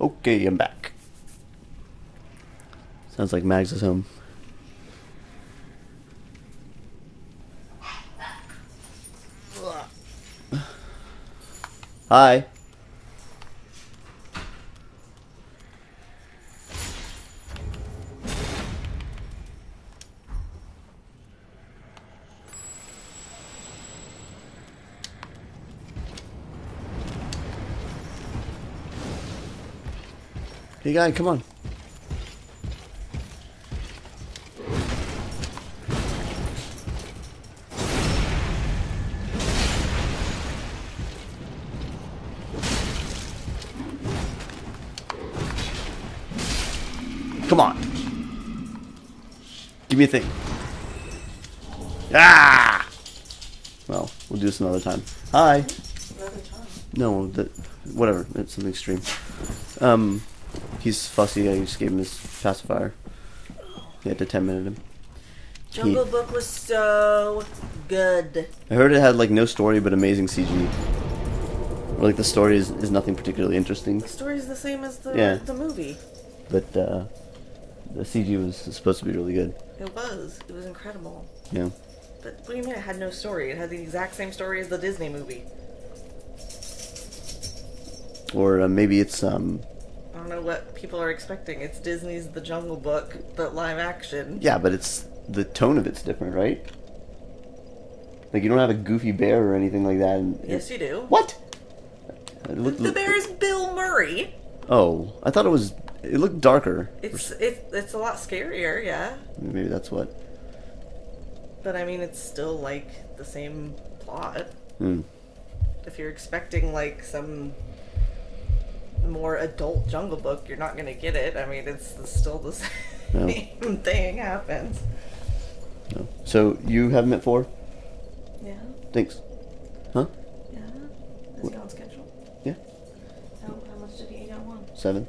Okay, I'm back. Sounds like Mags is home. Hi. Hey guy, come on. Come on. Give me a thing. Ah! Well, we'll do this another time. Hi. Another time. No, that whatever. It's something extreme. Um, he's fussy. I just gave him his pacifier. He had to ten minute him. Jungle Book was so good. I heard it had like no story but amazing CG. Or like the story is, is nothing particularly interesting, The story's the same as the Yeah. the movie. but uh, the CG was supposed to be really good. It was. It was incredible. Yeah. But what do you mean it had no story? It had the exact same story as the Disney movie. Or uh, maybe it's um I don't know what people are expecting. It's Disney's The Jungle Book, but live action. yeah, but it's the tone of it's different, right? Like you don't have a goofy bear or anything like that. Yes, you do. What? It looked- The bear is Bill Murray. Oh, I thought it was. It looked darker. It's it, it's a lot scarier, yeah. Maybe that's what. But I mean, it's still like the same plot. Hmm. If you're expecting like some more adult Jungle Book, you're not gonna get it. I mean, it's still the No. same thing happens. No. So you have met four? Yeah, Thanks. Huh? yeah. Is he on schedule? Yeah. How, how much did he get on one? Seven.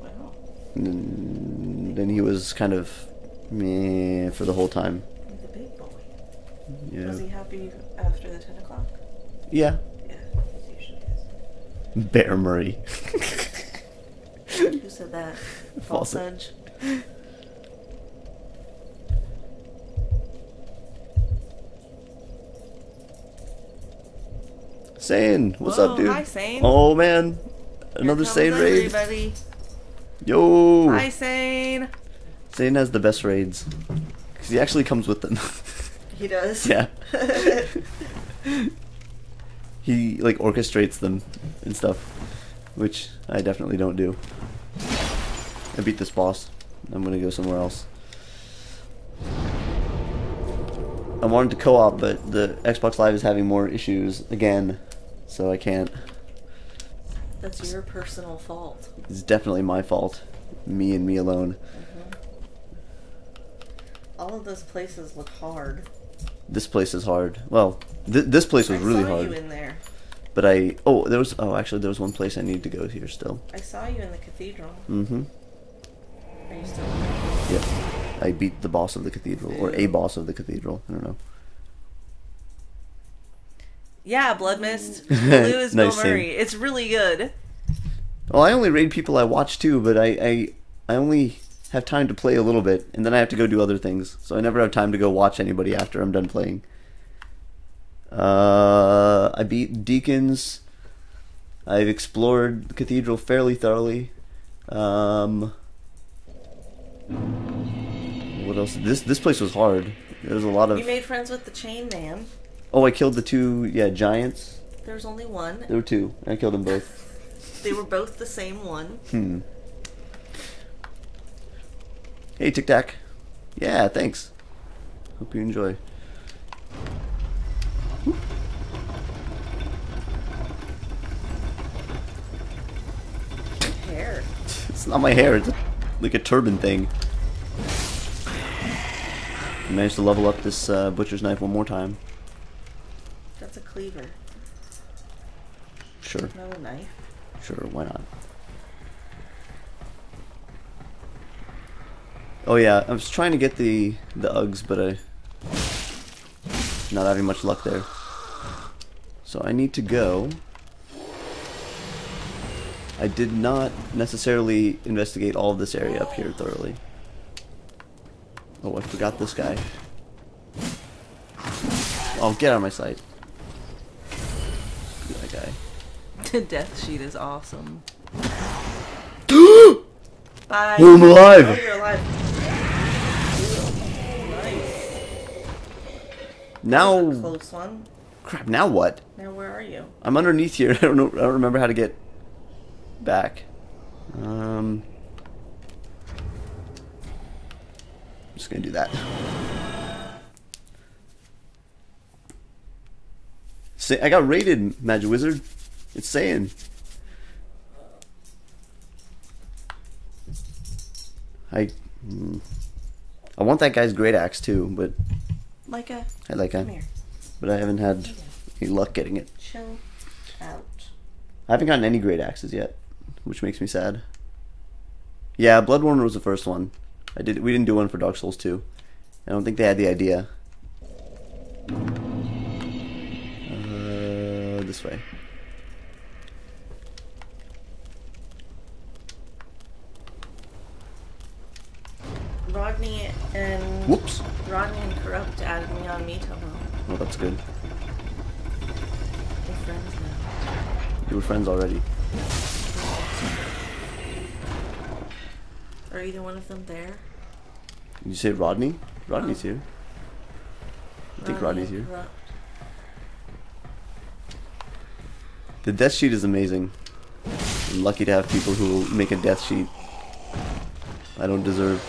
Wow. And then, he was kind of meh for the whole time. A big boy. Yeah. Was he happy after the 10 o'clock? Yeah. Yeah, he usually is. Bear Murray. Said that? False Edge. Sane, what's Whoa, up, oh, dude? hi, Sane. Oh man, another Sane raid. Everybody. Yo, Hi, Sane. Sane has the best raids because he actually comes with them. He does. yeah. he like orchestrates them and stuff, which I definitely don't do. I beat this boss. I'm gonna go somewhere else. I wanted to co-op, but the Xbox Live is having more issues again, so I can't. That's your personal fault. It's definitely my fault. Me and me alone. All of those places look hard. This place is hard. Well, th- this place was I really hard. you in there. But I oh there was oh actually there was one place I need to go here still. I saw you in the cathedral. Mm-hmm. Are you still? Yep. I beat the boss of the cathedral or a boss of the cathedral. I don't know. Yeah, Blood Mist. Nice Blue is Bill scene. Murray. It's really good. Well, I only raid people I watch too, but I I I only have time to play a little bit, and then I have to go do other things. So I never have time to go watch anybody after I'm done playing. Uh, I beat Deacons. I've explored the cathedral fairly thoroughly. Um, what else? This this place was hard. There was a lot of. You made friends with the Chain Man. oh, I killed the two yeah giants. There was only one. There were two. I killed them both. They were both the same one. Hmm. Hey, Tic Tac. Yeah, thanks. Hope you enjoy. Hair. It's not my hair. It's like a turban thing. I managed to level up this uh, butcher's knife one more time. That's a cleaver. Sure, No knife. sure, why not? Oh yeah, I was trying to get the the Uggs, but I not having much luck there. So I need to go I did not necessarily investigate all of this area up here thoroughly. Oh, I forgot this guy. Oh, get out of my sight. That guy. The death sheet is awesome. oh, Bye. I'm Oh, alive! you're alive. Nice. Now, Close one. crap. Now what? Now where are you? I'm underneath here. I don't know. I don't remember how to get back. Um, I'm just gonna do that. Say, I got raided, Magic Wizard. It's saying. I, mm, I want that guy's great axe too, but Micah, I like come him, here. but I haven't had any luck getting it. Chill out. I haven't gotten any great axes yet, which makes me sad. Yeah, Bloodborne was the first one. I did. We didn't do one for Dark Souls 2. I don't think they had the idea. Uh, this way. Rodney and Whoops. Rodney and Corrupt added me on Miitomo. Oh, that's good. We're friends now. You were friends already. Are either one of them there? Did you say Rodney? Rodney's oh. here. I think Rodney Rodney's here. The death sheet is amazing. I'm lucky to have people who will make a death sheet. I don't deserve.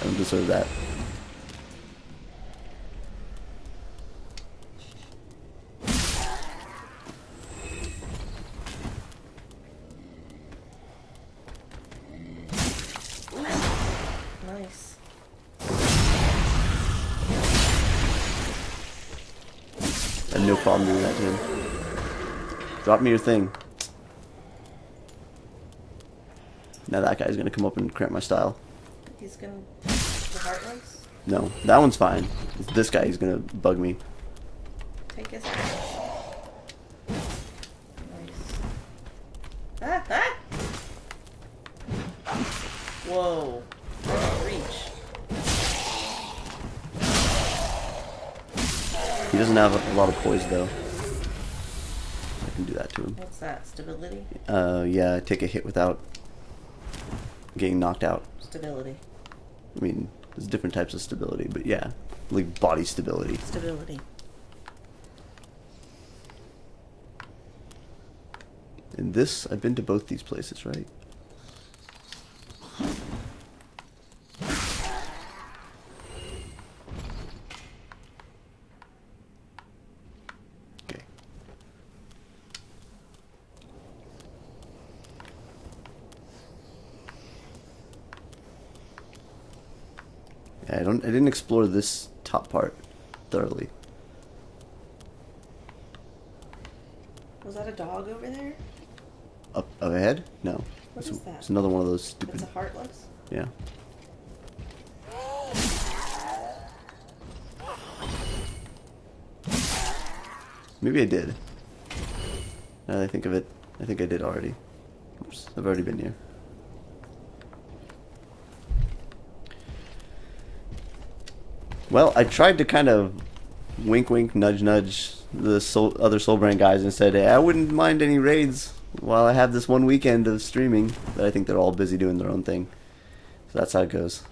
I don't deserve that. Drop me your thing. Now that guy's gonna come up and cramp my style. He's gonna. The Heartless? No, that one's fine. It's this guy, he's gonna bug me. Take his. Nice. Ah, ah! Whoa. Reach. He doesn't have a lot of poise though. Can do that to him. What's that? Stability? Uh, yeah, take a hit without getting knocked out. Stability. I mean, there's different types of stability, but yeah, like body stability. Stability. And this, I've been to both these places, right? Okay. Yeah, I don't. I didn't explore this top part thoroughly. Was that a dog over there? Up, up ahead? No. What it's, is that? It's another one of those stupid. That's a Heartless? Yeah. Maybe I did. Now that I think of it, I think I did already. Oops, I've already been here. Well, I tried to kind of wink, wink, nudge, nudge the soul, other Soulbrand guys and said, hey, I wouldn't mind any raids while I have this one weekend of streaming. But I think they're all busy doing their own thing. So that's how it goes.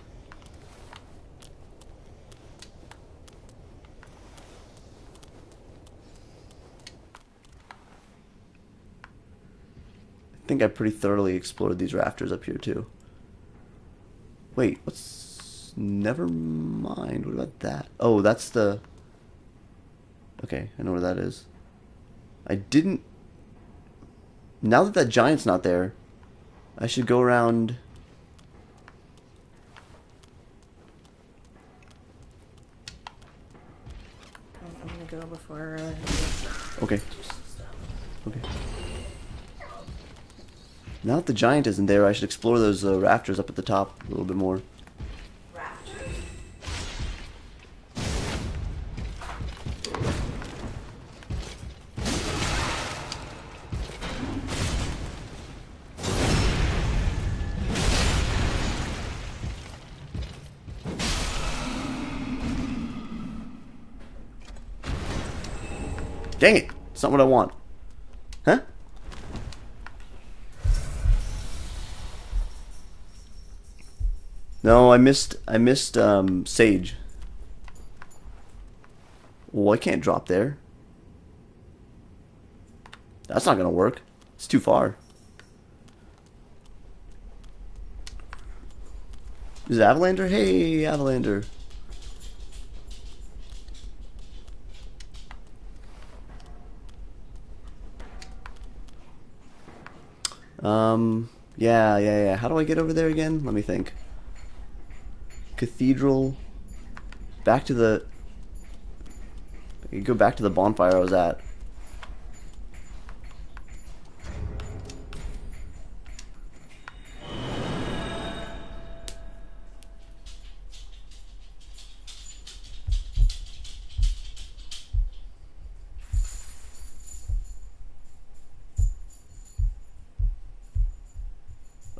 I think I pretty thoroughly explored these rafters up here too. Wait, what's... Never mind. What about that? Oh, that's the... Okay, I know where that is. I didn't... Now that that giant's not there, I should go around... I'm, I'm gonna go before. Uh, Okay, okay. Now that the giant isn't there, I should explore those uh, rafters up at the top a little bit more. Dang it! It's not what I want. Huh? No, I missed I missed um Sage. Well, I can't drop there. That's not gonna work. It's too far. Is it Avalander? Hey, Avalander. Um, yeah, yeah, yeah. How do I get over there again? Let me think. Cathedral. Back to the... Go back to the bonfire I was at.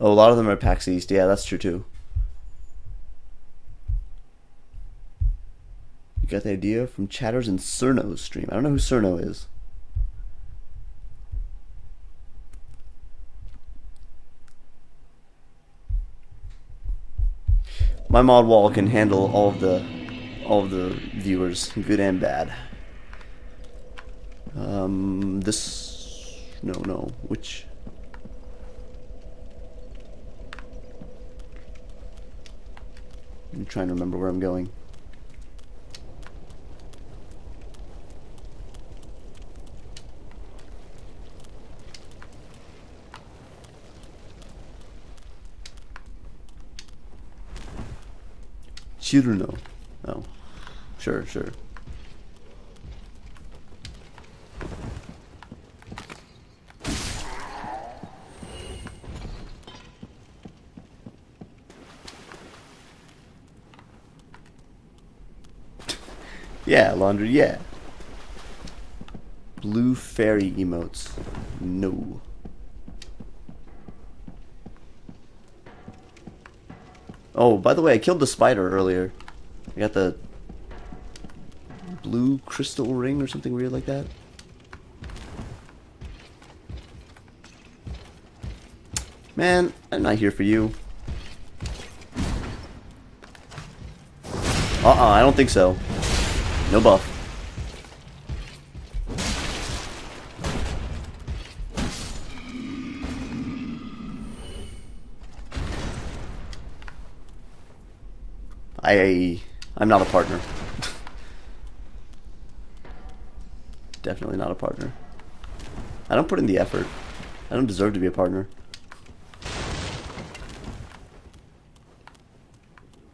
Oh, a lot of them are PAX East. Yeah, that's true too. You got the idea from Chatters and Cerno's stream. I don't know who Cerno is. My mod wall can handle all of the all of the viewers, good and bad. Um, this no no which I'm trying to remember where I'm going. Chiruno. Oh. Sure, sure. Yeah, laundry, yeah. Blue fairy emotes. No. Oh, by the way, I killed the spider earlier. I got the blue crystal ring or something weird like that. Man, I'm not here for you. Uh-uh, I don't think so. No buff. I I'm not a partner. Definitely not a partner. I don't put in the effort. I don't deserve to be a partner.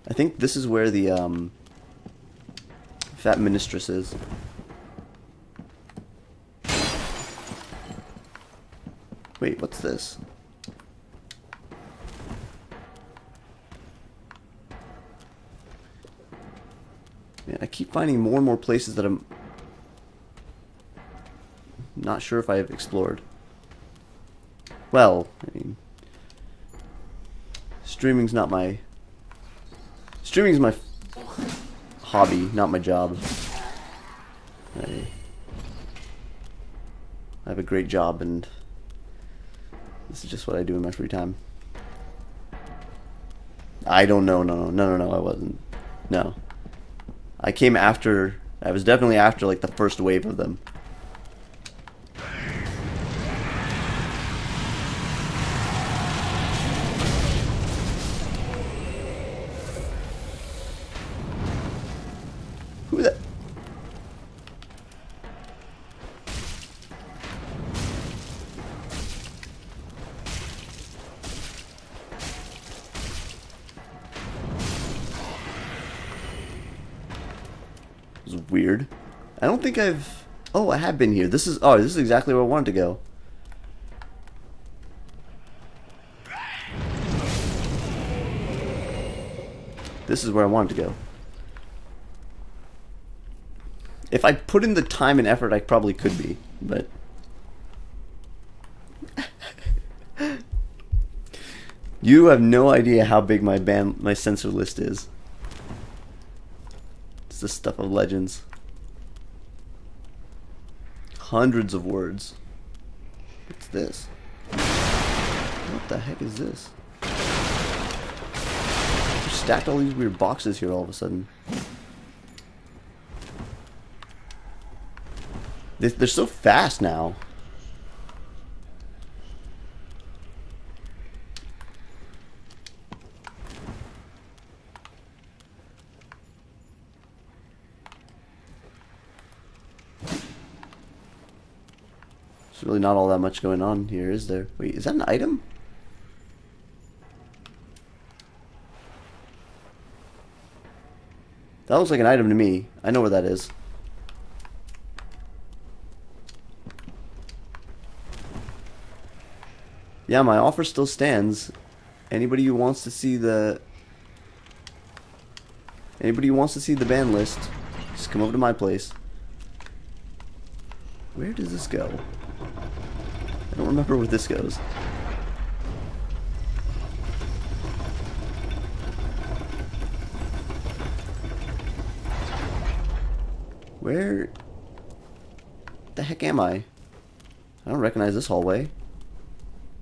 I think this is where the um Fat Mistress is. Wait, what's this? Man, I keep finding more and more places that I'm not sure if I've explored. Well, I mean, streaming's not my... Streaming's my hobby, not my job. I, I have a great job and this is just what I do in my free time. I don't know, no, no, no, no, no, I wasn't. No. I came after, I was definitely after like the first wave of them. Think I've... Oh, I have been here. This is... Oh, this is exactly where I wanted to go. This is where I wanted to go. If I put in the time and effort, I probably could be, but... you have no idea how big my band, my sensor list is. It's the stuff of legends. Hundreds of words. What's this? What the heck is this? Just stacked all these weird boxes here all of a sudden. They're so fast now. Not all that much going on here, is there? Wait, is that an item? That looks like an item to me. I know where that is. Yeah, my offer still stands. Anybody who wants to see the anybody who wants to see the ban list, just come over to my place. Where does this go? Remember where this goes. Where the heck am I? I don't recognize this hallway.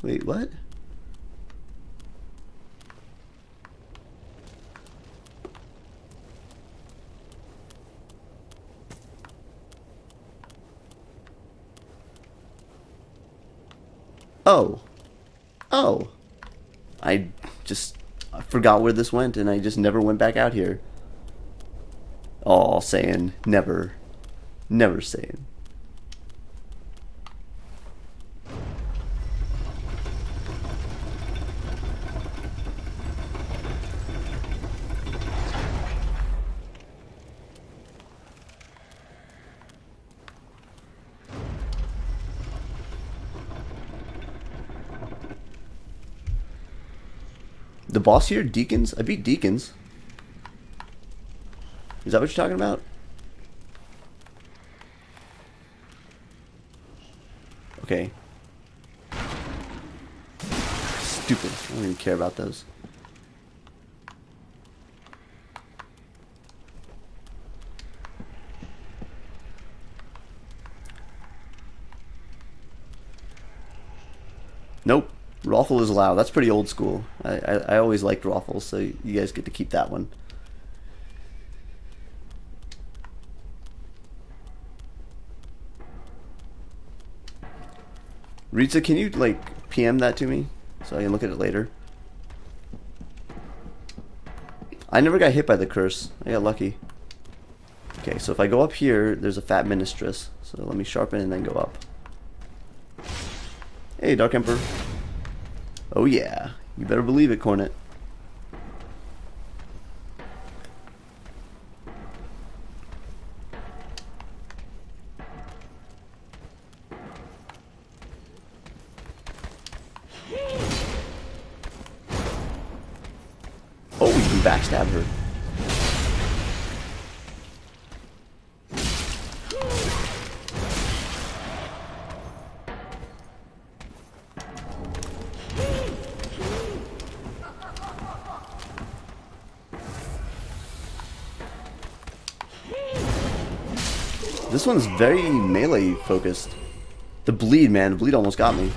Wait, what? Oh. Oh. I just I forgot where this went and I just never went back out here. All saying never. Never saying. Boss here, Deacons? I beat Deacons. Is that what you're talking about? Okay. Stupid. I don't even care about those. Nope. Raffle is allowed. That's pretty old school. I, I, I always liked Raffles, so you guys get to keep that one. Rita, can you like PM that to me so I can look at it later? I never got hit by the curse. I got lucky. Okay, so if I go up here, there's a fat ministress. So let me sharpen and then go up. Hey, Dark Emperor. Oh yeah, you better believe it, Cornet. One's very melee focused. The bleed, man. The bleed almost got me.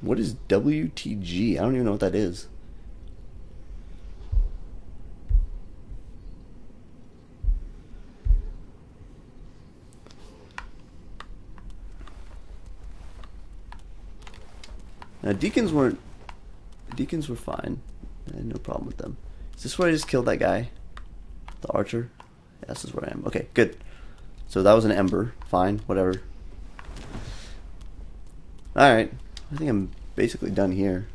What is WTG? I don't even know what that is. Deacons weren't. Deacons were fine. I had no problem with them. Is this where I just killed that guy? The archer? Yeah, this is where I am. Okay, good. So that was an ember. Fine, whatever. Alright. I think I'm basically done here.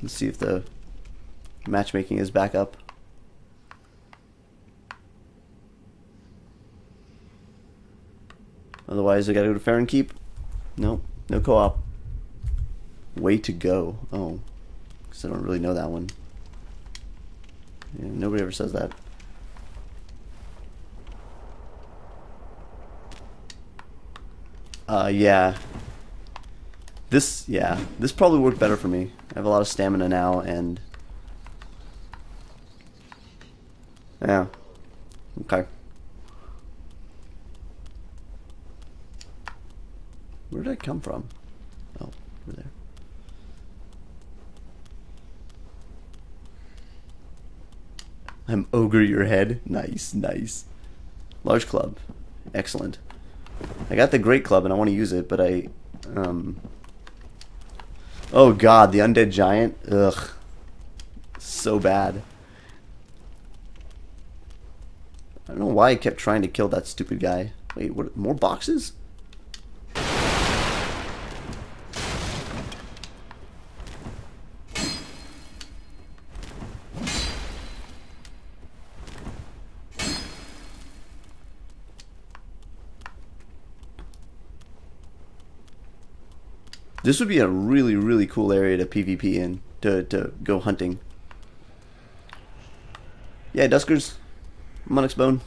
Let's see if the matchmaking is back up. Otherwise, I gotta go to Farron Keep. Nope, no co-op. Way to go. Oh, because I don't really know that one. Yeah, nobody ever says that. Uh, yeah. This, yeah, this probably worked better for me. I have a lot of stamina now, and yeah, okay. Where did I come from? Oh, over there. I'm ogre your head. Nice, nice. Large club. Excellent. I got the great club and I want to use it, but I um Oh god, the undead giant. Ugh. So bad. I don't know why I kept trying to kill that stupid guy. Wait, what more boxes? This would be a really, really cool area to PvP in, to, to go hunting. Yeah, Duskers. Monix Bone.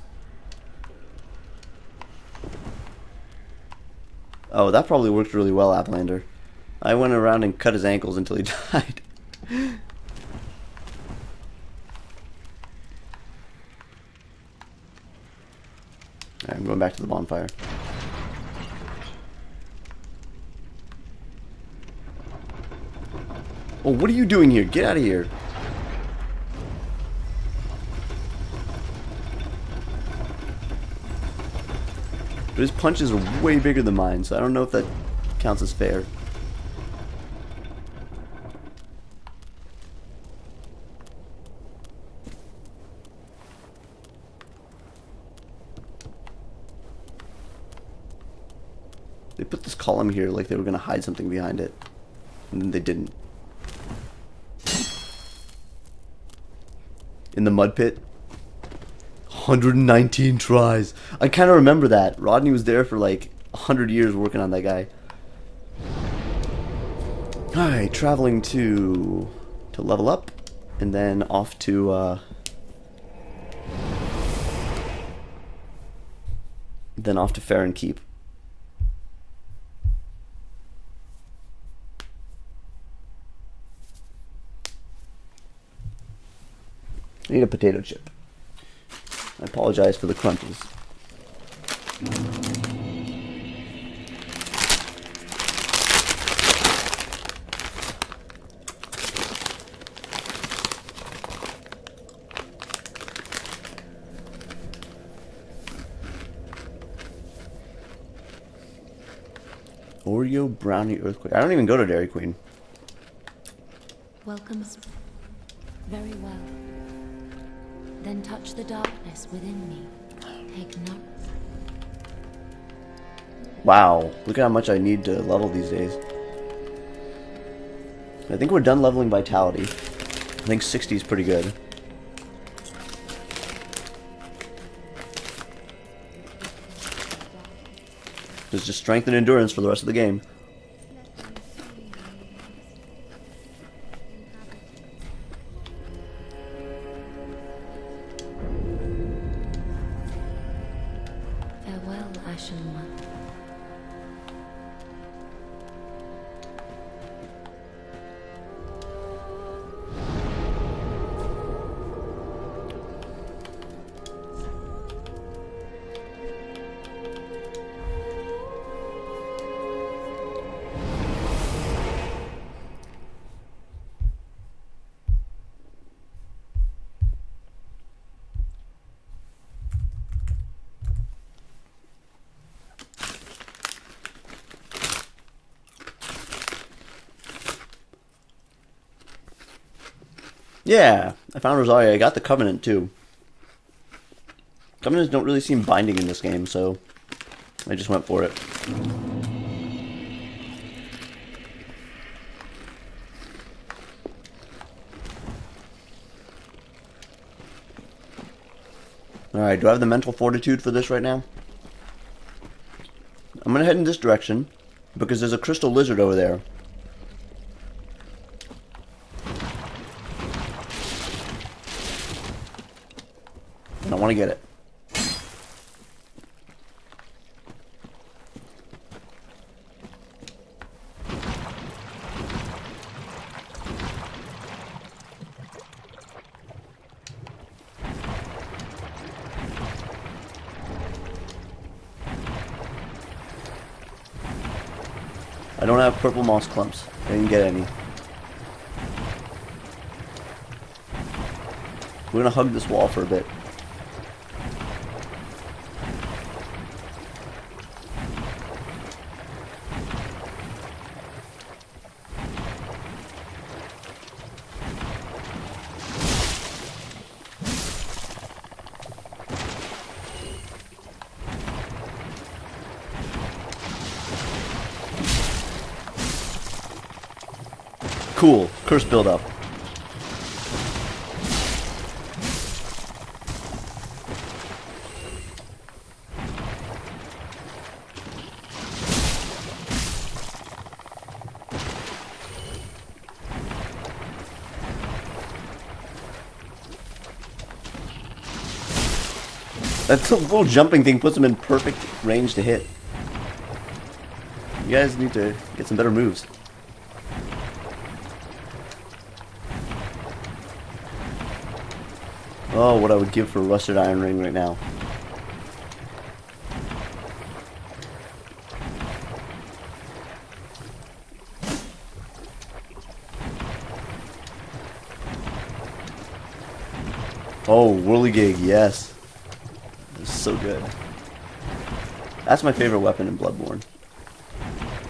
Oh, that probably worked really well, Aplander. I went around and cut his ankles until he died. I'm going back to the bonfire. Oh, what are you doing here? Get out of here. But his punches are way bigger than mine, so I don't know if that counts as fair. They put this column here like they were going to hide something behind it. And then they didn't. In the mud pit. 119 tries. I kind of remember that. Rodney was there for like 100 years working on that guy. Alright, traveling to to level up and then off to uh then off to Farron Keep. I need a potato chip. I apologize for the crunches. Oreo brownie earthquake. I don't even go to Dairy Queen. Welcome. Very well. Then touch the darkness within me. Take. Wow, look at how much I need to level these days. I think we're done leveling vitality. I think 60 is pretty good. There's just strength and endurance for the rest of the game. Yeah, I found Rosaria. I got the Covenant too. Covenants don't really seem binding in this game, so I just went for it. Alright, do I have the mental fortitude for this right now? I'm gonna head in this direction because there's a crystal lizard over there. to get it. I don't have purple moss clumps. I didn't get any. We're gonna hug this wall for a bit. Cool. Curse build up. That little jumping thing puts him in perfect range to hit. You guys need to get some better moves. Oh, what I would give for a rusted iron ring right now. Oh, whirligig, yes. Is so good. That's my favorite weapon in Bloodborne.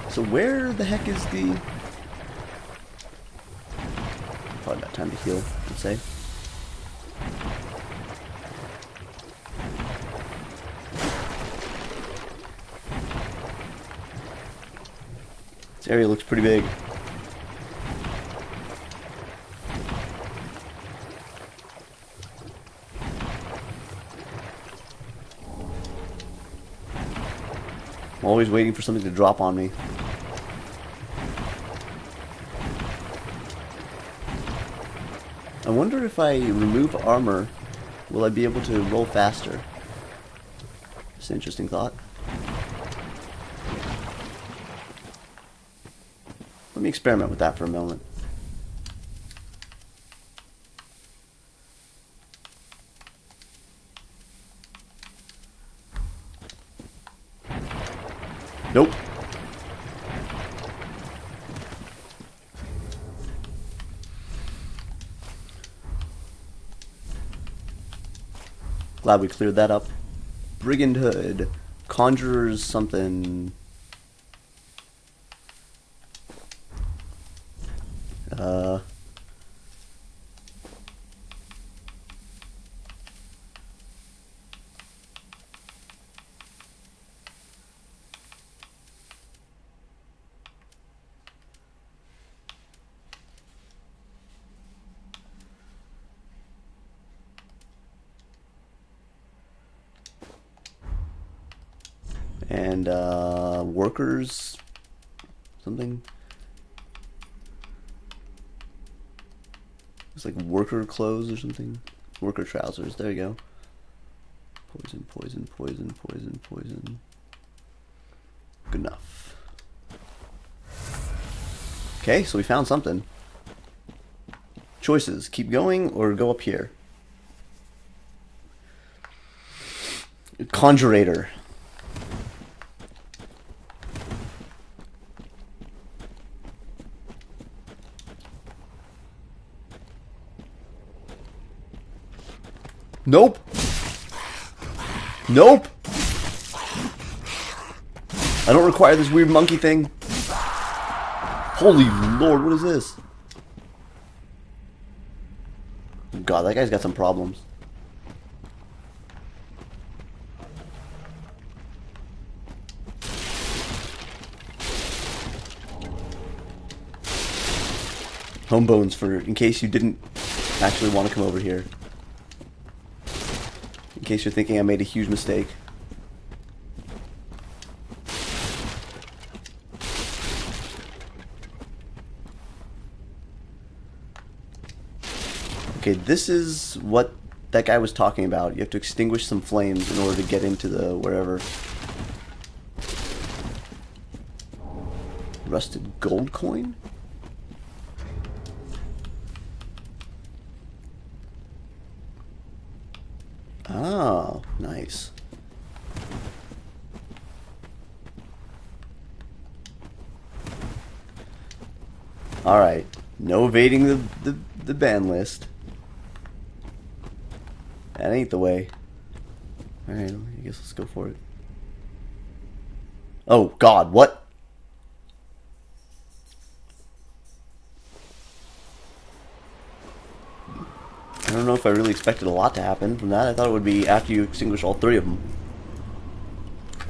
So where the heck is the... Probably about time to heal, I'd say. Area looks pretty big. I'm always waiting for something to drop on me. I wonder if I remove armor, will I be able to roll faster? It's an interesting thought. Let me experiment with that for a moment. Nope. Glad we cleared that up. Brigand Hood. Conjurers something. Uh. And workers, something. It's like worker clothes or something. Worker trousers. There you go. Poison, poison, poison, poison, poison. Good enough. Okay, so we found something. Choices. Keep going or go up here. Conjurator. Nope. Nope. I don't require this weird monkey thing. Holy lord, what is this? God, that guy's got some problems. Home bones for in case you didn't actually want to come over here. In case you're thinking I made a huge mistake. Okay, this is what that guy was talking about. You have to extinguish some flames in order to get into the wherever. Rusted gold coin? Oh, nice. Alright. Evading the, the, the ban list. That ain't the way. Alright, I guess let's go for it. Oh, God, what? I don't know if I really expected a lot to happen from that. I thought it would be after you extinguish all three of them.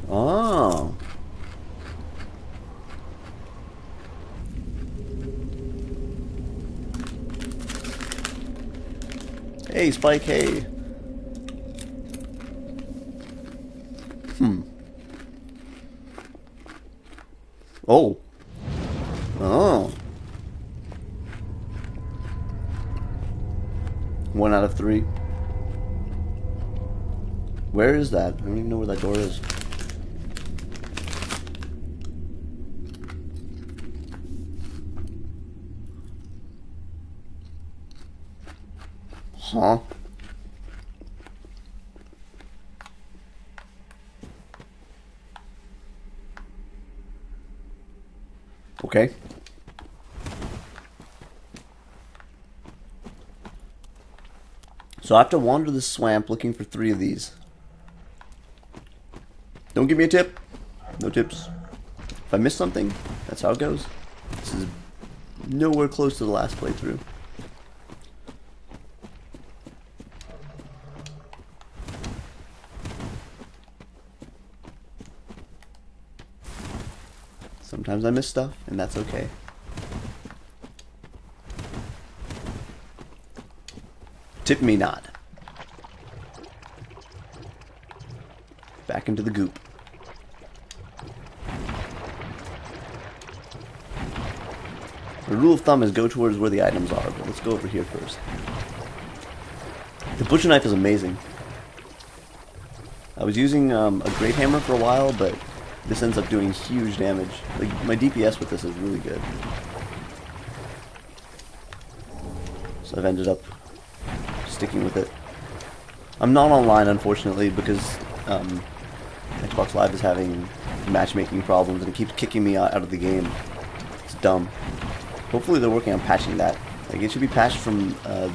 Oh. Hey, Spike, hey. Hmm. Oh. Oh. One out of three. Where is that? I don't even know where that door is. Huh? Okay. So I have to wander the swamp looking for three of these. Don't give me a tip. No tips. If I miss something, that's how it goes. This is nowhere close to the last playthrough. Sometimes I miss stuff, and that's okay. Tip me not. Back into the goop. The rule of thumb is go towards where the items are, but let's go over here first. The butcher knife is amazing. I was using um, a great hammer for a while, but this ends up doing huge damage. Like my DPS with this is really good. So I've ended up sticking with it. I'm not online, unfortunately, because um, Xbox Live is having matchmaking problems and it keeps kicking me out, of the game. It's dumb. Hopefully they're working on patching that. Like it should be patched from, uh,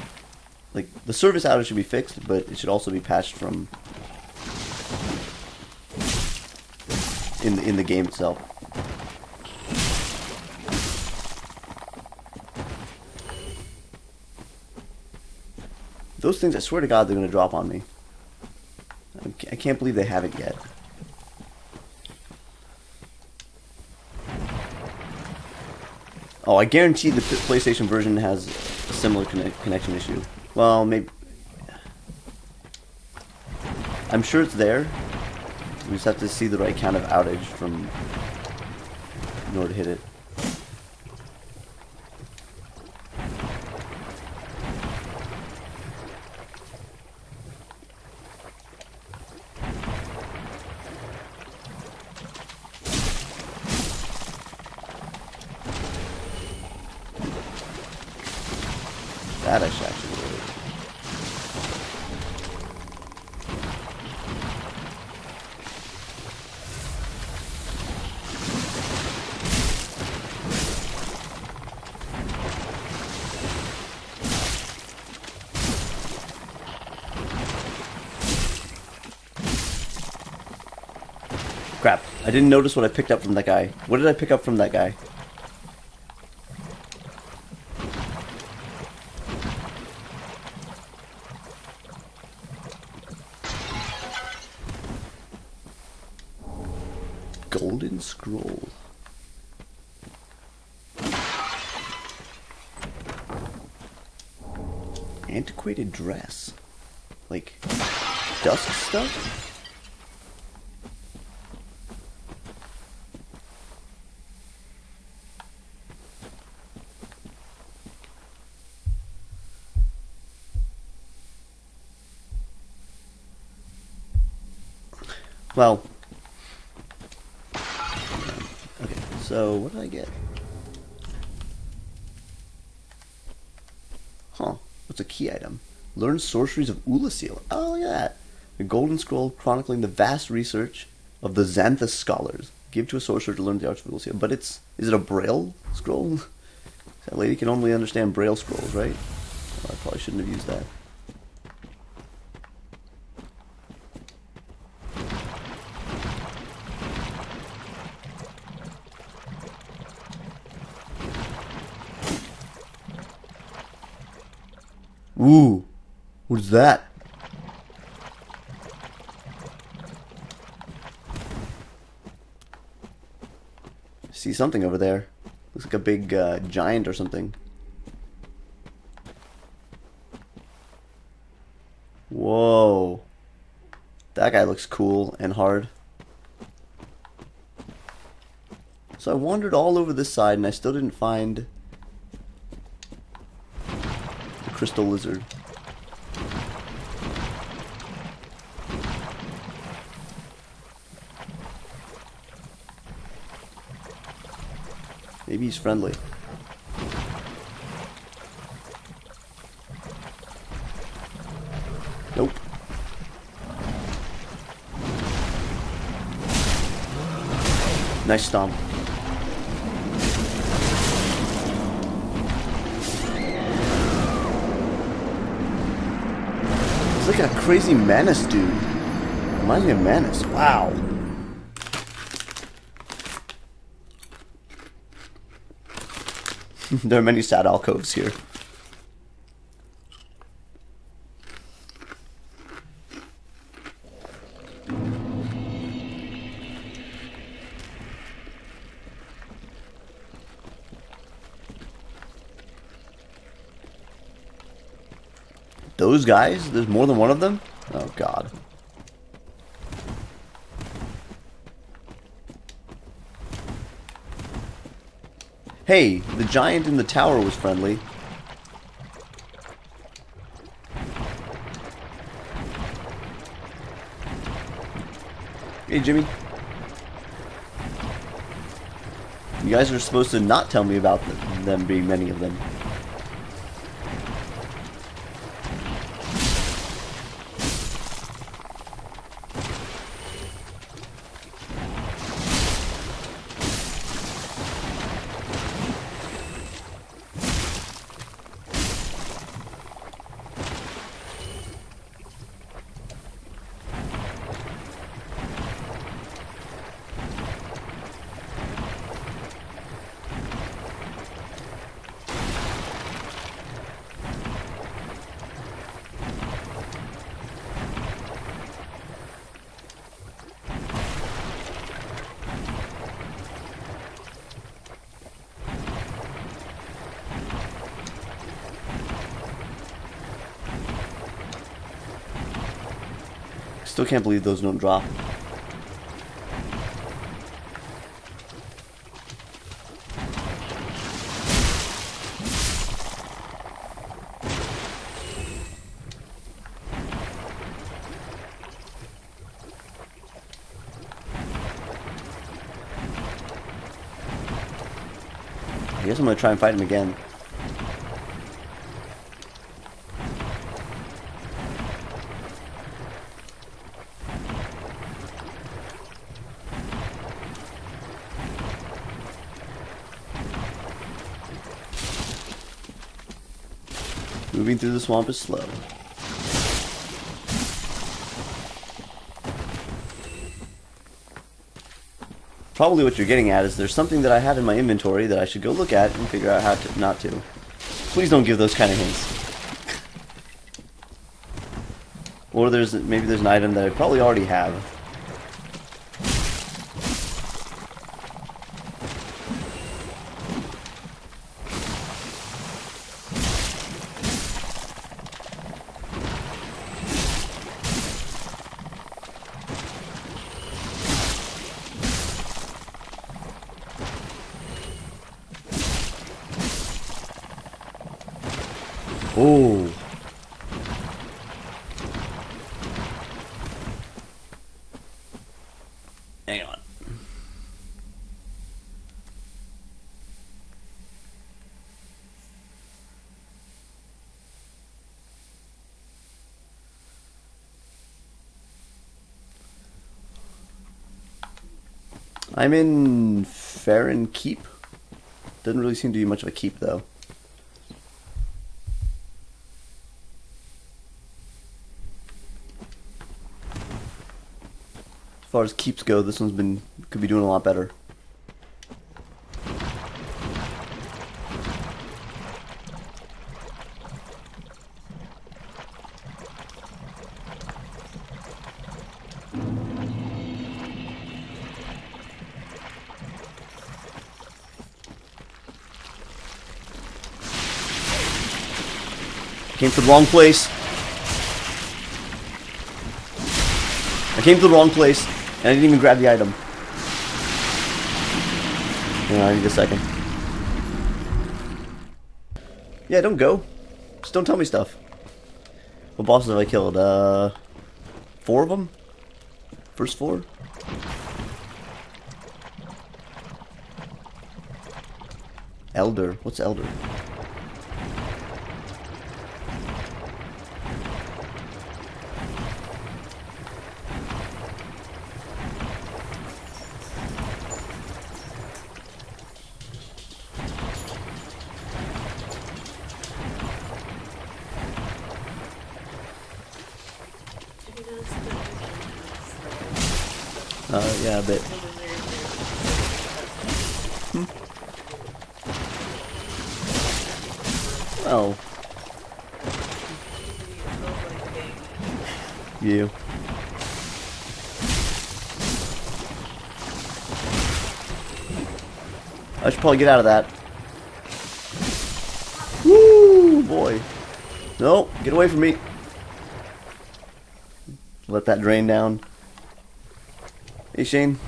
like the service outage should be fixed, but it should also be patched from in in the game itself. Those things, I swear to God, they're going to drop on me. I can't believe they haven't yet. Oh, I guarantee the PlayStation version has a similar connect connection issue. Well, maybe... I'm sure it's there. We just have to see the right kind of outage from... in order to hit it. That I actually do. Crap. I didn't notice what I picked up from that guy. What did I pick up from that guy? Golden Scroll. Antiquated dress. Like, dusk stuff? Well, okay, so what did I get? Huh, what's a key item? Learn sorceries of Oolacile. Oh, look at that. The Golden Scroll chronicling the vast research of the Xanthous scholars. Give to a sorcerer to learn the arts of Oolacile. But it's, is it a braille scroll? That lady can only understand braille scrolls, right? Well, I probably shouldn't have used that. Ooh, what is that? See something over there. Looks like a big uh, giant or something. Whoa. That guy looks cool and hard. So I wandered all over this side and I still didn't find the crystal lizard. He's friendly. Nope. Nice stomp. He's like a crazy menace dude. Reminds me of Menace. Wow. there are many sad alcoves here. Those guys? There's more than one of them? Oh god. Hey, the giant in the tower was friendly. Hey, Jimmy. You guys are supposed to not tell me about them being many of them. Still can't believe those don't drop. I guess I'm gonna try and fight him again. Moving through the swamp is slow. Probably what you're getting at is there's something that I have in my inventory that I should go look at and figure out how to not to. Please don't give those kind of hints. or there's maybe there's an item that I probably already have. Oh. Hang on. I'm in Farron Keep. Doesn't really seem to be much of a keep though. Far as keeps go, this one's been could be doing a lot better. Came to the wrong place. I came to the wrong place, and I didn't even grab the item. Hang on, I need a second. Yeah, don't go. Just don't tell me stuff. What bosses have I killed? Uh, four of them? First four? Elder. What's Elder? Uh, yeah, a bit. Oh, you. I should probably get out of that. Woo, boy. No, get away from me. Let that drain down. Hey, Shane.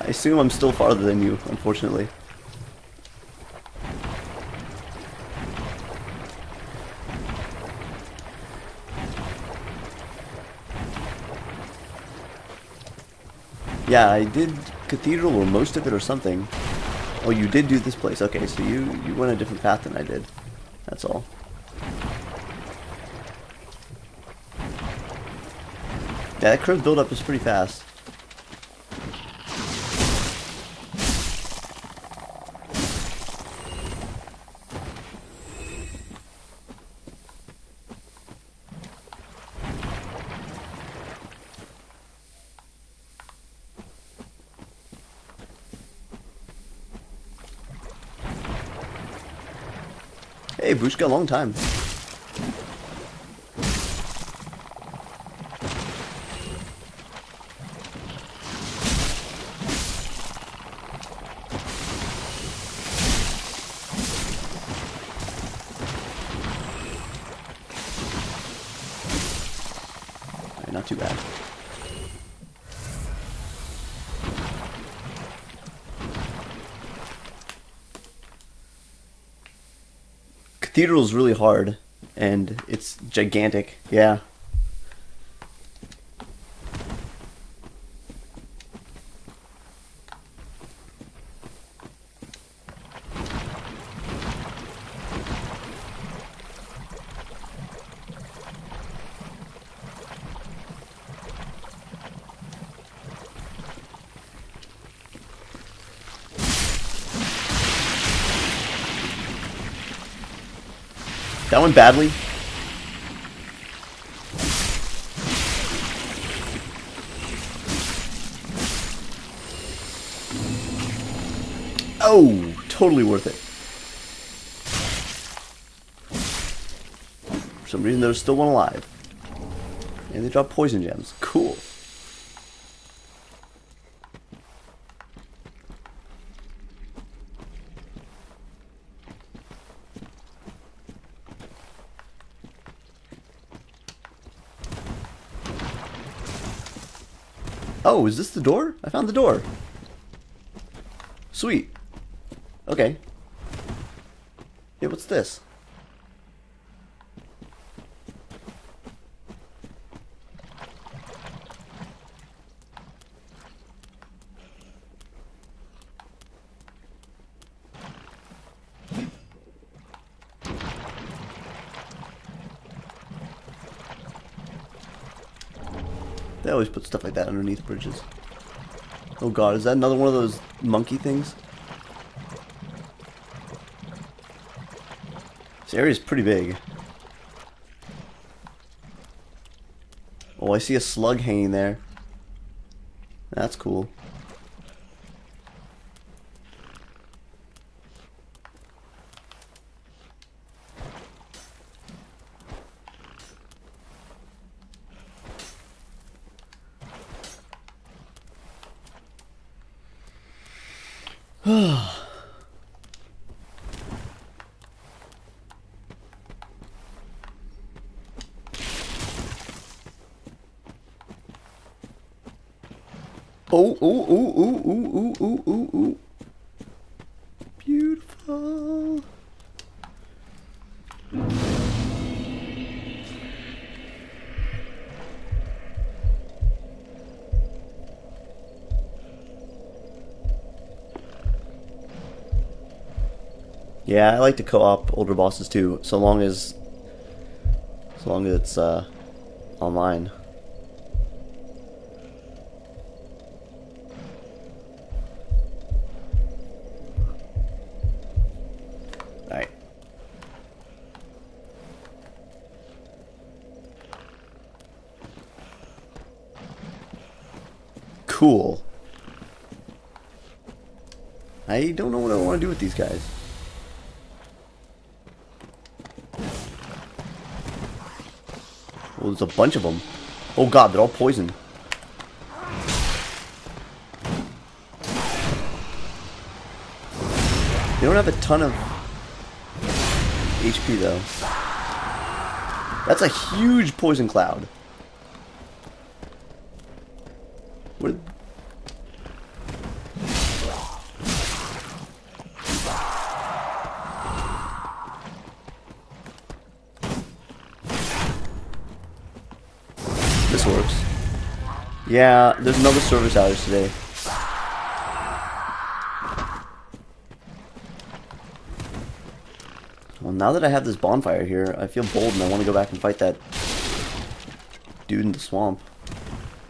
I assume I'm still farther than you, unfortunately. Yeah, I did Cathedral or most of it or something. Oh, you did do this place. Okay, so you, you went a different path than I did. That's all. Yeah, that curve buildup is pretty fast. Hey, a long time. Alright, Not too bad. Cathedral is really hard, and it's gigantic. Yeah. That went badly. Oh, totally worth it. For some reason, there's still one alive. And they drop poison gems. Cool. Oh, is this the door? I found the door. Sweet. Okay. Yeah, what's this? Put stuff like that underneath bridges. Oh god, is that another one of those monkey things? This area's pretty big. Oh, I see a slug hanging there. That's cool. Oh, oh, oh, oh, oh, oh, oh, oh, oh. Beautiful. Yeah, I like to co-op older bosses too, so long as so long as it's uh online. Alright. Cool. I don't know what I want to do with these guys. There's a bunch of them. Oh god, they're all poisoned. They don't have a ton of HP though. That's a huge poison cloud. Where? This works. Yeah, there's another service outage today. Well, now that I have this bonfire here, I feel bold and I want to go back and fight that dude in the swamp.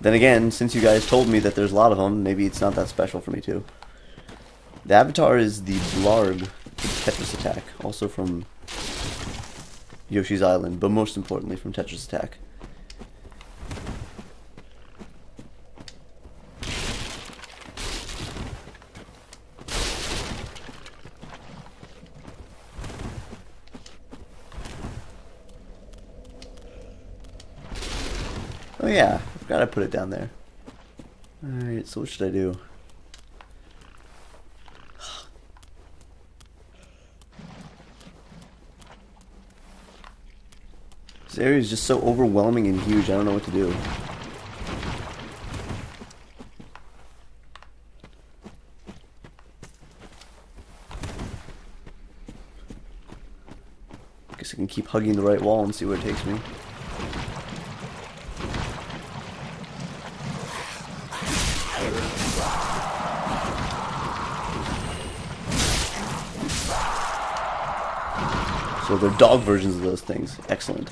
Then again, since you guys told me that there's a lot of them, maybe it's not that special for me too. The avatar is the Blargg Tetris Attack, also from Yoshi's Island, but most importantly from Tetris Attack. Yeah, I've got to put it down there. Alright, so what should I do? This area is just so overwhelming and huge, I don't know what to do. I Guess I can keep hugging the right wall and see where it takes me. So they're dog versions of those things. Excellent.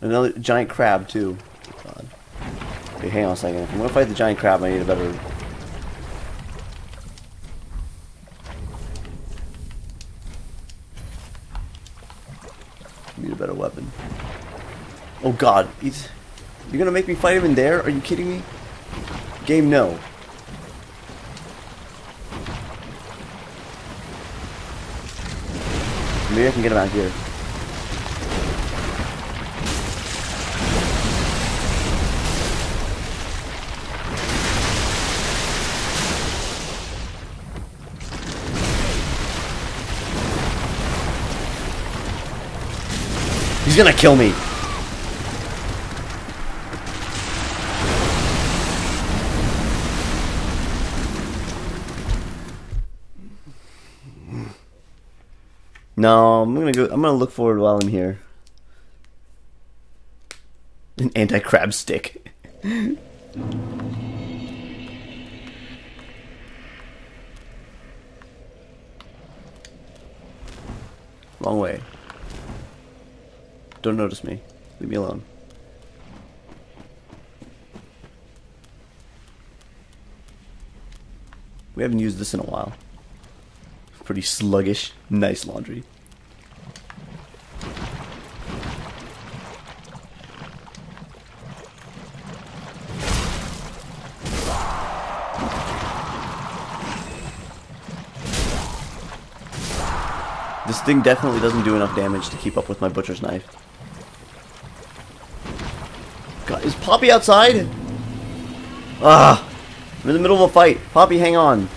Another giant crab too. God. Okay, hang on a second. If I'm gonna fight the giant crab, I need a better. Need a better weapon. Oh God, he's. You're gonna make me fight him in there? Are you kidding me? Game, no. Maybe I can get him out here. He's gonna kill me. No, I'm gonna go. I'm gonna look forward while I'm here. An anti-crab stick. Wrong way. Don't notice me. Leave me alone. We haven't used this in a while pretty sluggish. Nice laundry. This thing definitely doesn't do enough damage to keep up with my butcher's knife. God, is Poppy outside? Ah! I'm in the middle of a fight. Poppy, hang on.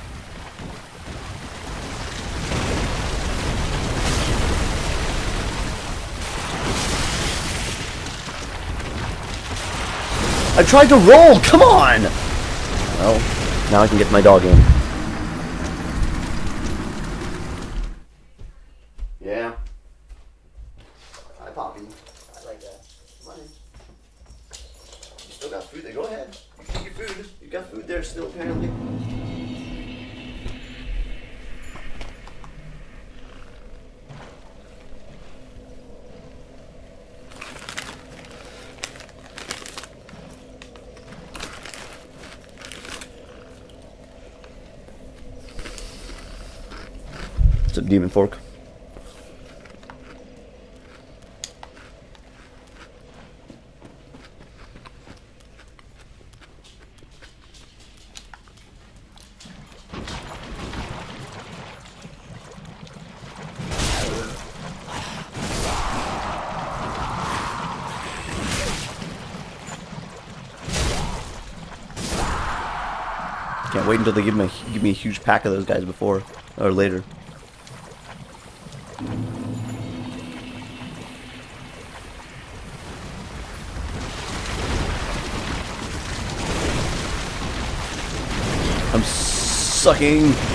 I tried to roll! Come on! Well, now I can get my dog in. Yeah. Hi, Poppy. I like that. Come on in. You still got food there. Go ahead. You can eat your food. You got food there still, apparently. What's up, Demon Fork? Can't wait until they give me a, give me a huge pack of those guys before or later. I'm sucking.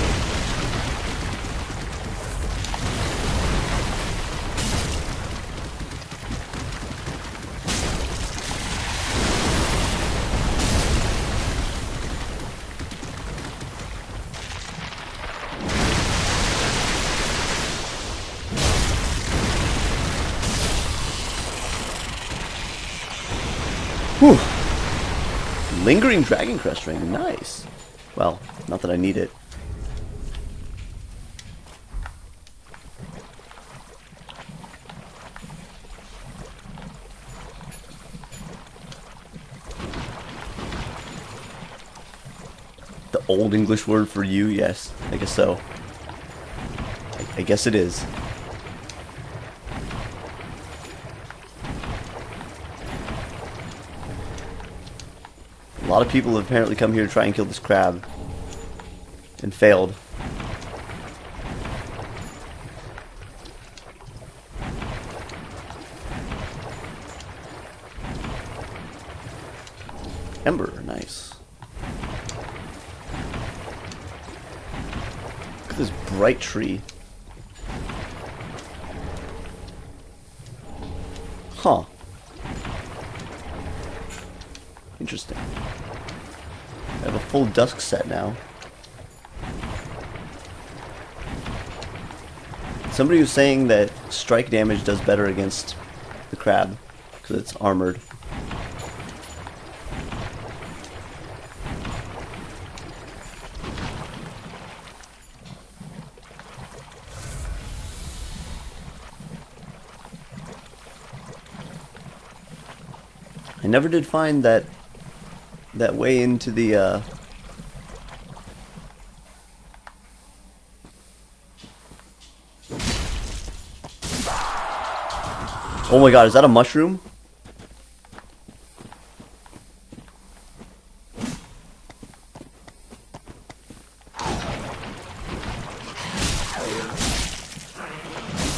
Lingering Dragon Crest ring, nice. Well, not that I need it. The old English word for you, yes, I guess so. I, I guess it is. Lot of people have apparently come here to try and kill this crab. And failed. Ember, nice. Look at this bright tree. Huh. Interesting. I have a full dusk set now. Somebody was saying that strike damage does better against the crab because it's armored. I never did find that that way into the uh Oh my god, is that a mushroom?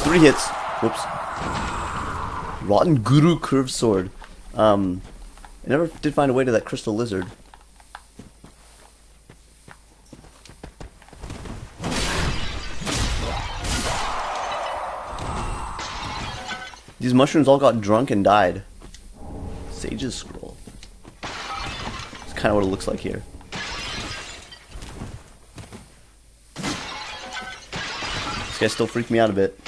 Three hits. Whoops. Rotten Ghru Curved Sword. Um, I never did find a way to that crystal lizard. These mushrooms all got drunk and died. Sage's scroll. It's kind of what it looks like here. This guy still freaked me out a bit.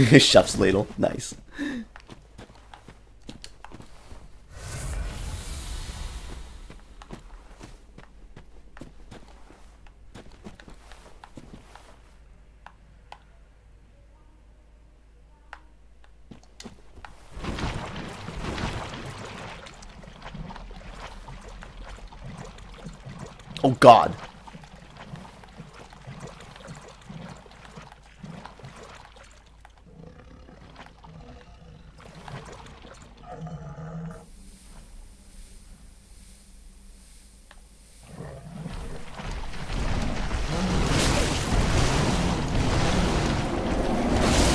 Chef's ladle. Nice. Oh god.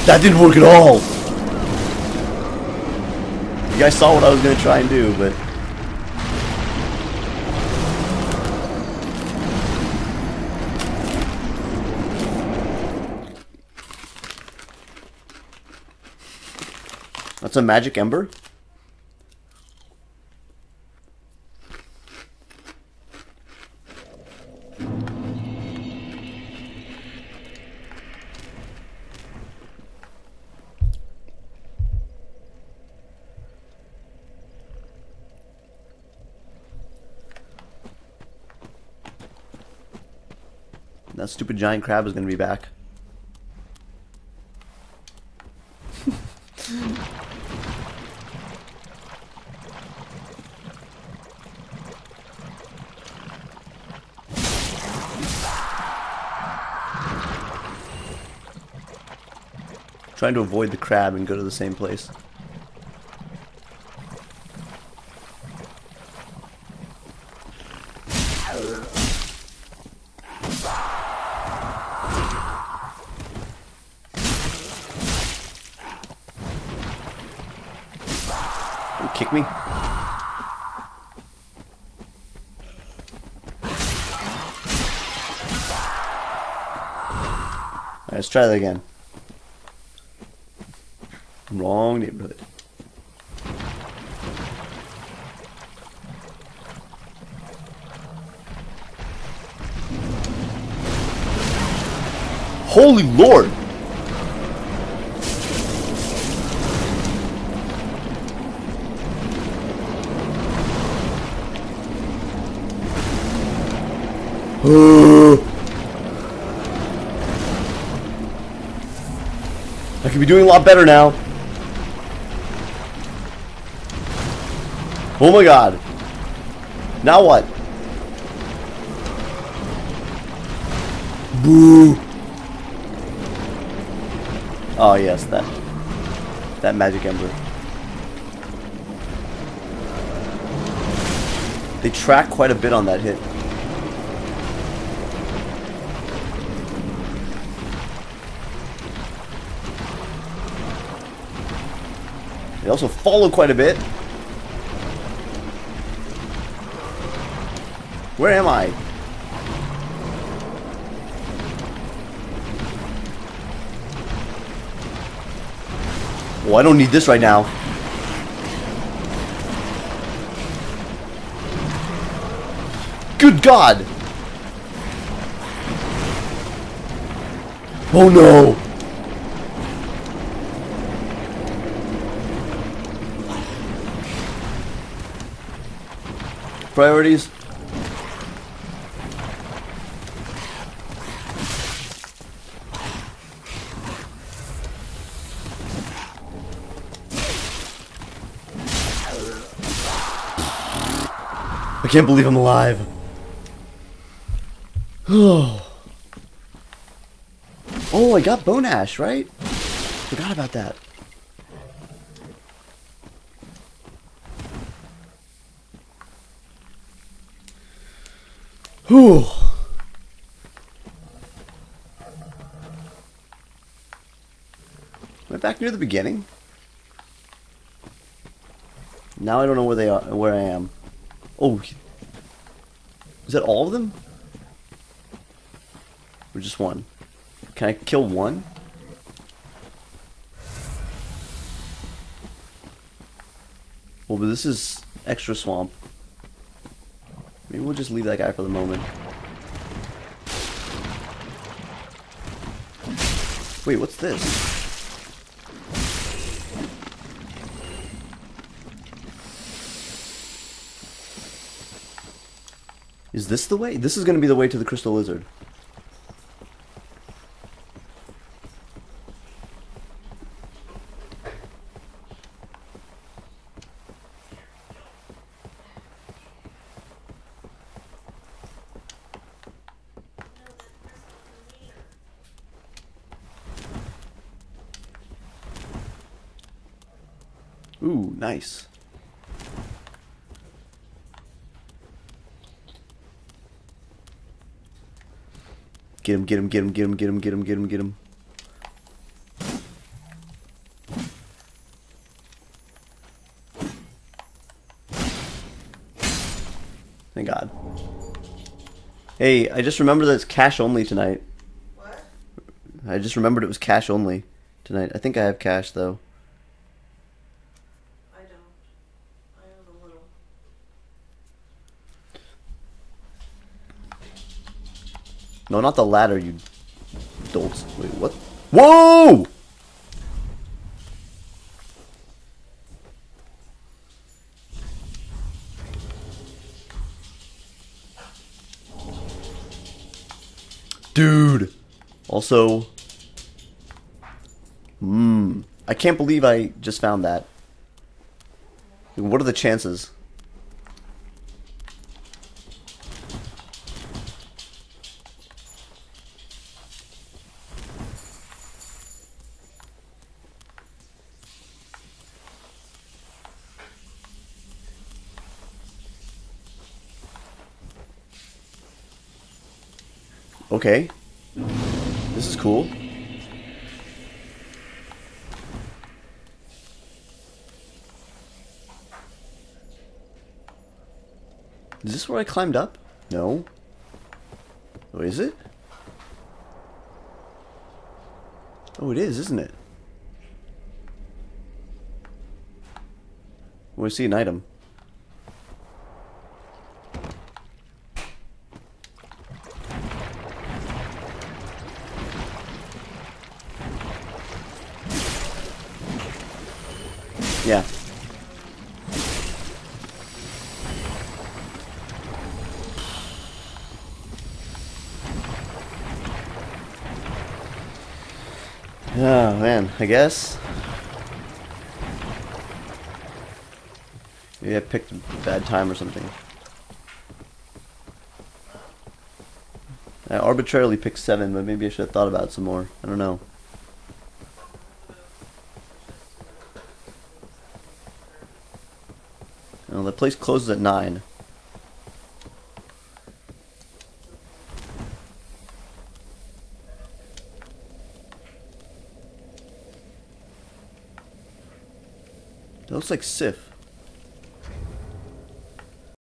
That didn't work at all! You guys saw what I was gonna try and do, but... That's a magic ember? Stupid giant crab is gonna be back. Trying to avoid the crab and go to the same place. You kick me? Alright, let's try that again. Wrong neighborhood. Holy Lord! Could be doing a lot better now. Oh my god. Now what? Boo. Oh yes, that that magic ember. They track quite a bit on that hit. Follow quite a bit. Where am I? Oh, I don't need this right now. Good God! Oh no! Priorities? I can't believe I'm alive. Oh. I got Bone Ash, right? Forgot about that. Whew. Am I back near the beginning? Now I don't know where they are, where I am. Oh, is that all of them? Or just one? Can I kill one? Well, but this is extra swamp. We'll just leave that guy for the moment. Wait, what's this? Is this the way? This is going to be the way to the Crystal Lizard. Ooh, nice. Get him, get him, get him, get him, get him, get him, get him, get him. Thank God. Hey, I just remembered that it's cash only tonight. What? I just remembered it was cash only tonight. I think I have cash though. I don't. I have a little. No, not the ladder, you dolts. Wait, what? Whoa! Dude. Also, mmm. I can't believe I just found that. What are the chances? Okay. This is cool. Is this where I climbed up? No. Oh, is it? Oh, it is, isn't it? I see an item. I guess. Maybe I picked a bad time or something. I arbitrarily picked 7, but maybe I should have thought about it some more. I don't know. Well, the place closes at 9. Looks like Sif.